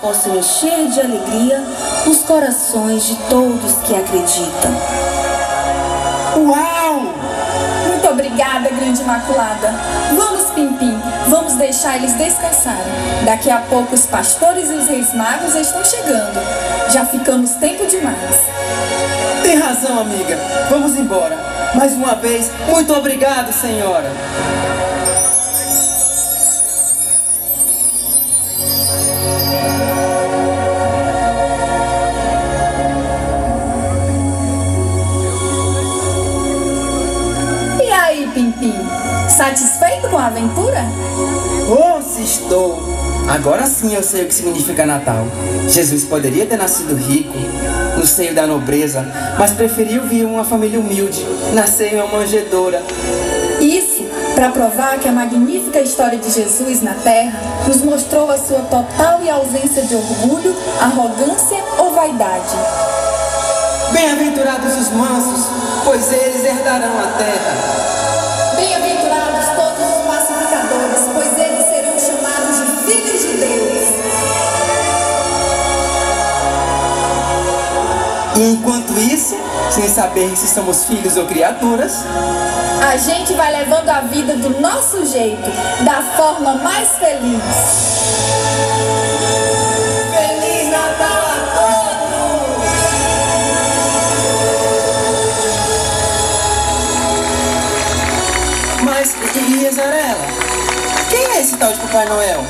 possam encher de alegria os corações de todos que acreditam. Uau! Muito obrigada, grande Imaculada. Vamos, Pimpim, vamos deixar eles descansarem. Daqui a pouco os pastores e os reis magos estão chegando. Já ficamos tempo demais. Tem razão, amiga. Vamos embora. Mais uma vez, muito obrigado, senhora. Pimpim? Satisfeito com a aventura? Oh, se estou! Agora sim eu sei o que significa Natal. Jesus poderia ter nascido rico, no seio da nobreza, mas preferiu vir uma família humilde, nascer em uma manjedoura. Isso para provar que a magnífica história de Jesus na Terra nos mostrou a sua total e ausência de orgulho, arrogância ou vaidade. Bem-aventurados os mansos, pois eles herdarão a terra. E enquanto isso, sem saber se somos filhos ou criaturas, A gente vai levando a vida do nosso jeito, da forma mais feliz. Feliz Natal a todos! mas e, e Azarela? Quem é esse tal de Papai Noel?